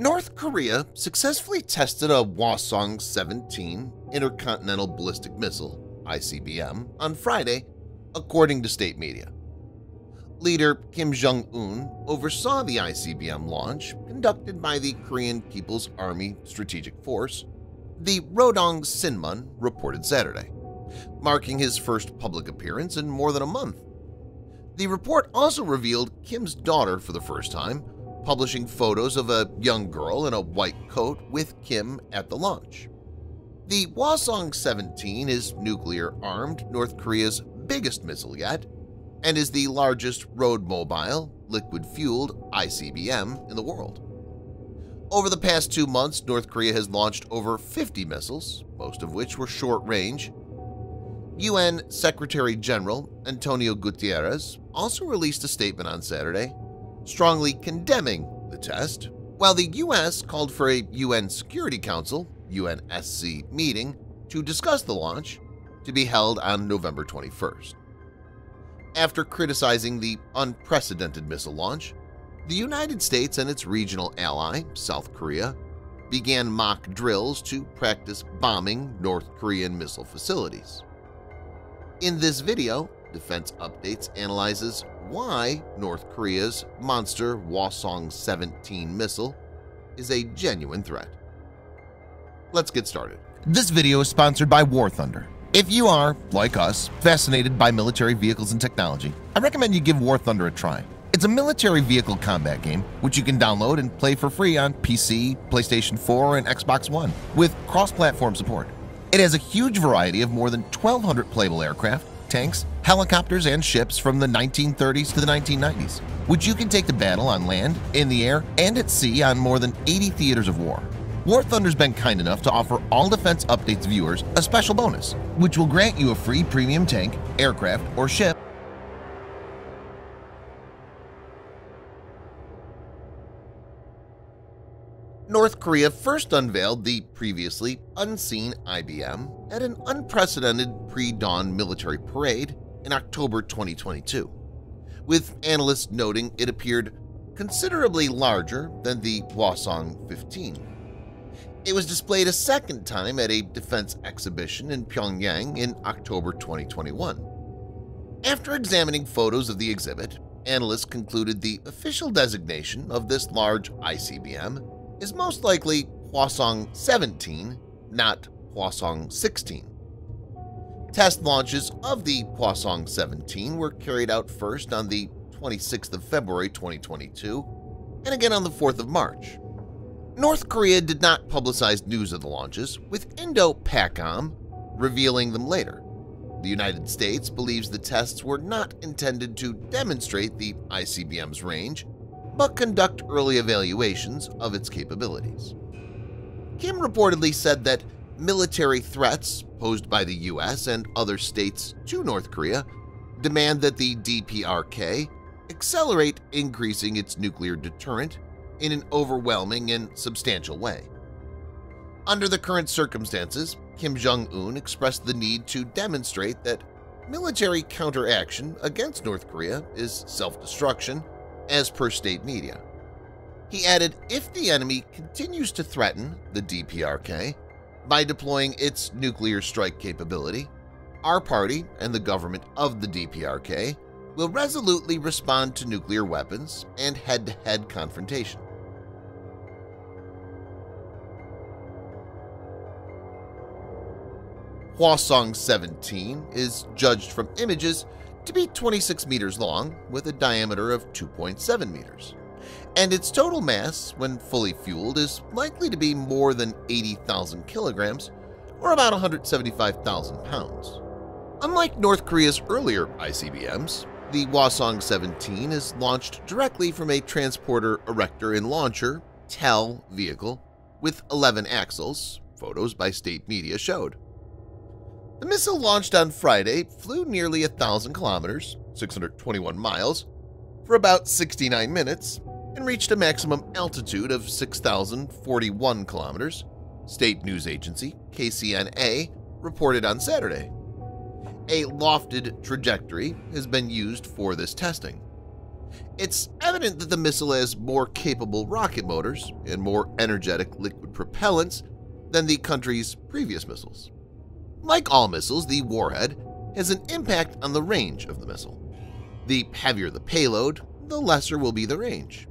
North Korea successfully tested a Hwasong-17 intercontinental ballistic missile ICBM on Friday, according to state media. Leader Kim Jong-un oversaw the ICBM launch conducted by the Korean People's Army Strategic Force, the Rodong Sinmun reported Saturday, marking his first public appearance in more than a month. The report also revealed Kim's daughter for the first time, publishing photos of a young girl in a white coat with Kim at the launch. The Hwasong-17 is nuclear-armed North Korea's biggest missile yet and is the largest road-mobile, liquid-fueled ICBM in the world. Over the past two months, North Korea has launched over 50 missiles, most of which were short-range. UN Secretary-General Antonio Guterres also released a statement on Saturday, strongly condemning the test, while the U.S. called for a UN Security Council UNSC meeting to discuss the launch to be held on November 21st. After criticizing the unprecedented missile launch, the United States and its regional ally, South Korea, began mock drills to practice bombing North Korean missile facilities. In this video, Defense Updates analyzes why North Korea's monster Hwasong-17 missile is a genuine threat. Let's get started. This video is sponsored by War Thunder. If you are, like us, fascinated by military vehicles and technology, I recommend you give War Thunder a try. It's a military vehicle combat game which you can download and play for free on PC, PlayStation 4, and Xbox One with cross-platform support. It has a huge variety of more than 1,200 playable aircraft, tanks, helicopters, and ships from the 1930s to the 1990s, which you can take to battle on land, in the air, and at sea on more than 80 theaters of war. War Thunder's been kind enough to offer all Defense Updates viewers a special bonus, which will grant you a free premium tank, aircraft, or ship North Korea first unveiled the previously unseen ICBM at an unprecedented pre-dawn military parade in October 2022, with analysts noting it appeared considerably larger than the Hwasong-15. It was displayed a second time at a defense exhibition in Pyongyang in October 2021. After examining photos of the exhibit, analysts concluded the official designation of this large ICBM is most likely Hwasong 17, not Hwasong 16. Test launches of the Hwasong 17 were carried out first on the 26th of February 2022 and again on the 4th of March. North Korea did not publicize news of the launches, with Indo-PACOM revealing them later. The United States believes the tests were not intended to demonstrate the ICBM's range, but conduct early evaluations of its capabilities. Kim reportedly said that military threats posed by the U.S. and other states to North Korea demand that the DPRK accelerate increasing its nuclear deterrent in an overwhelming and substantial way. Under the current circumstances, Kim Jong-un expressed the need to demonstrate that military counteraction against North Korea is self-destruction as per state media. He added if the enemy continues to threaten the DPRK by deploying its nuclear strike capability, our party and the government of the DPRK will resolutely respond to nuclear weapons and head-to-head -head confrontation. Hwasong 17 is judged from images to be 26 meters long with a diameter of 2.7 meters, and its total mass when fully fueled is likely to be more than 80,000 kilograms or about 175,000 pounds. Unlike North Korea's earlier ICBMs, the Hwasong-17 is launched directly from a transporter erector and launcher TEL vehicle with 11 axles, photos by state media showed. The missile launched on Friday flew nearly 1,000 kilometers 621 miles for about 69 minutes and reached a maximum altitude of 6,041 kilometers, state news agency KCNA reported on Saturday. A lofted trajectory has been used for this testing. It's evident that the missile has more capable rocket motors and more energetic liquid propellants than the country's previous missiles. Like all missiles, the warhead has an impact on the range of the missile. The heavier the payload, the lesser will be the range.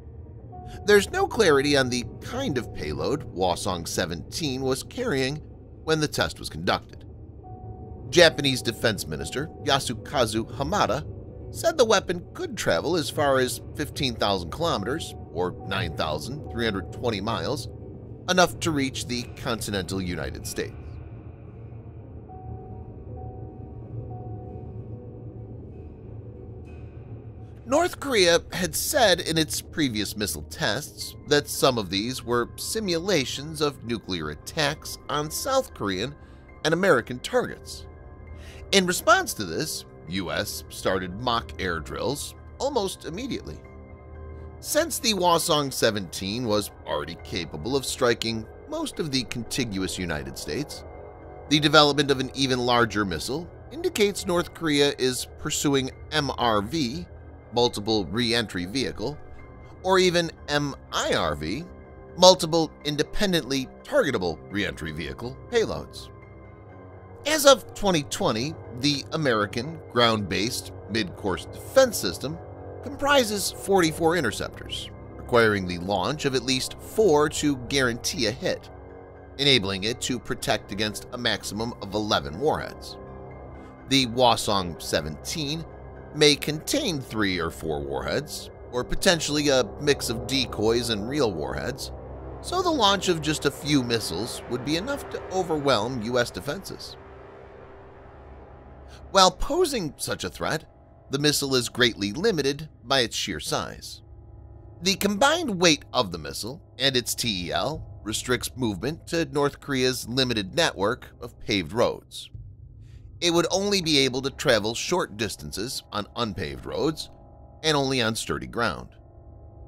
There's no clarity on the kind of payload Hwasong-17 was carrying when the test was conducted. Japanese Defense Minister Yasukazu Hamada said the weapon could travel as far as 15,000 kilometers, or 9,320 miles, enough to reach the continental United States. North Korea had said in its previous missile tests that some of these were simulations of nuclear attacks on South Korean and American targets. In response to this, U.S. started mock air drills almost immediately. Since the Hwasong-17 was already capable of striking most of the contiguous United States, the development of an even larger missile indicates North Korea is pursuing MRV multiple re-entry vehicle, or even MIRV, multiple independently targetable re-entry vehicle payloads. As of 2020, the American ground-based mid-course defense system comprises 44 interceptors, requiring the launch of at least four to guarantee a hit, enabling it to protect against a maximum of 11 warheads. The Hwasong-17 may contain three or four warheads, or potentially a mix of decoys and real warheads, so the launch of just a few missiles would be enough to overwhelm U.S. defenses. While posing such a threat, the missile is greatly limited by its sheer size. The combined weight of the missile and its TEL restricts movement to North Korea's limited network of paved roads it would only be able to travel short distances on unpaved roads and only on sturdy ground.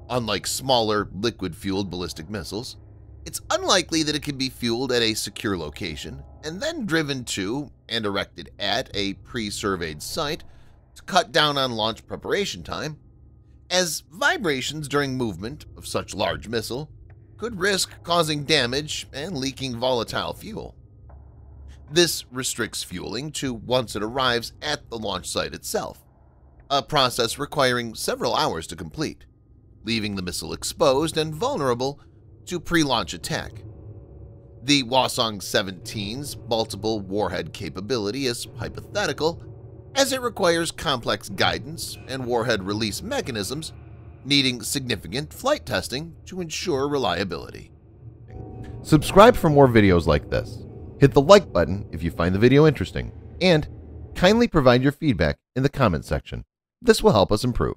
Unlike smaller liquid-fueled ballistic missiles, it's unlikely that it can be fueled at a secure location and then driven to and erected at a pre-surveyed site to cut down on launch preparation time, as vibrations during movement of such large missile could risk causing damage and leaking volatile fuel. This restricts fueling to once it arrives at the launch site itself, a process requiring several hours to complete, leaving the missile exposed and vulnerable to pre-launch attack. The Hwasong-17's multiple warhead capability is hypothetical, as it requires complex guidance and warhead release mechanisms needing significant flight testing to ensure reliability. Subscribe for more videos like this. Hit the like button if you find the video interesting, and kindly provide your feedback in the comment section. This will help us improve.